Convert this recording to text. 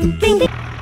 Ding, ding.